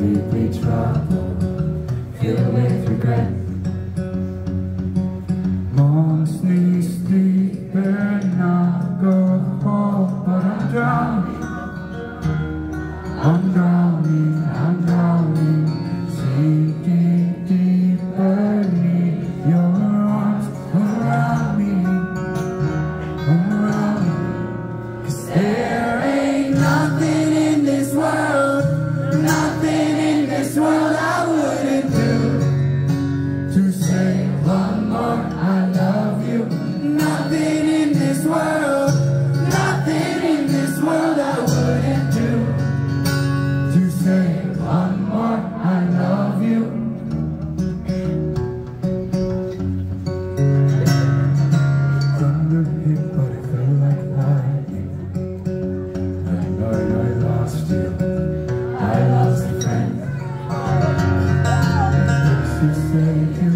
deeply troubled, filled with regret. Mom, sneeze, deep and I go home, but I'm drowning. I'm drowning. I lost a friend. She said,